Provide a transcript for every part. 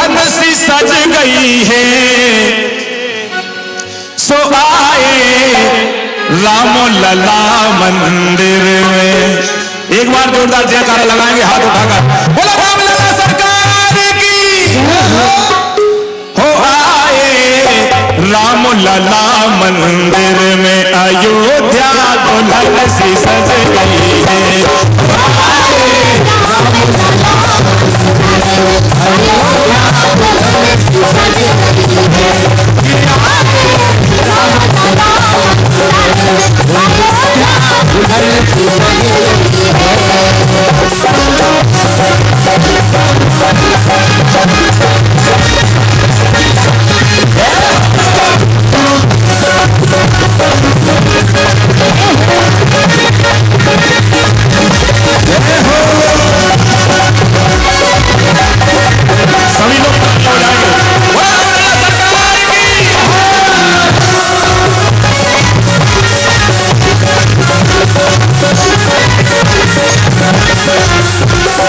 दुल्हन सी सज गई है। सो आए राम लला मंदिर में। एक बार जोरदार जयकारा लगाएँगे, हाथ उठाकर। बोला, राम लला सरकार की। हो आए राम लला मंदिर में, अयोध्या दुल्हन सी सज गई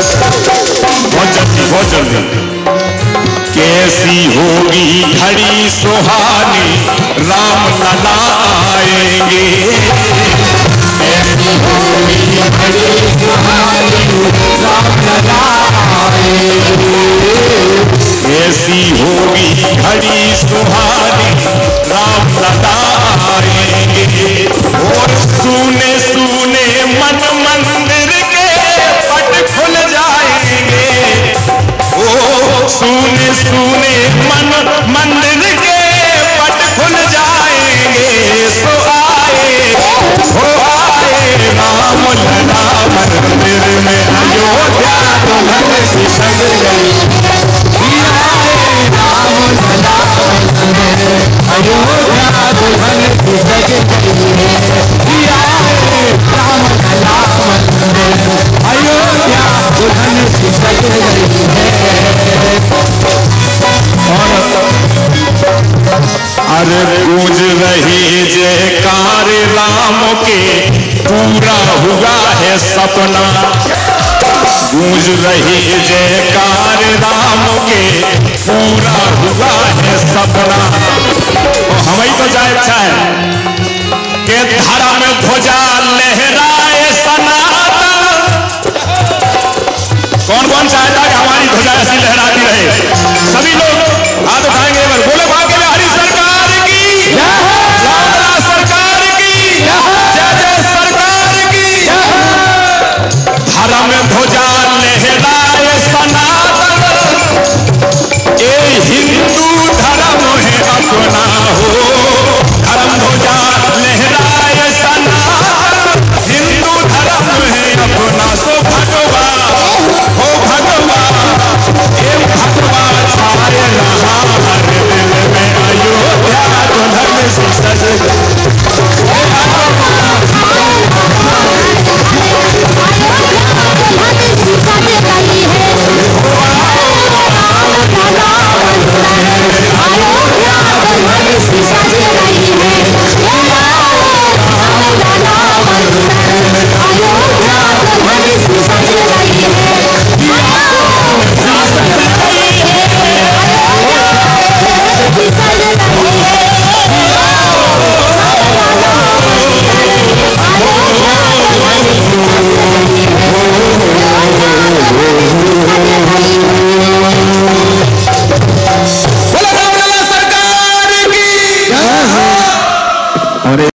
बहुत जल्दी बहुत जल्दी कैसी होगी घड़ी सुहानी, राम लला आएँगे कैसी होगी घड़ी सुहानी, राम लला आएँगे कैसी होगी घड़ी सुहानी, राम लला आएँगे और सुने सुने मंदिर के पट खुल जाएँगे, सो आए हो आए। राम लला मंदिर में अयोध्या दुल्हन सी सज गई। अयोध्या दुल्हन सी सज गई। आए राम लला मंदिर अयोध्या दुल्हन सी सज गई। अरे गूंज रही जयकार राम के। पूरा हुआ है सपना। गूंज रही जयकार राम के। पूरा हुआ है सपना। तो हमें तो जाए अच्छा है के धारा में ध्वजा लहराए सनातन। कौन कौन चाहता है हमारी ध्वजा ऐसी लहराती जान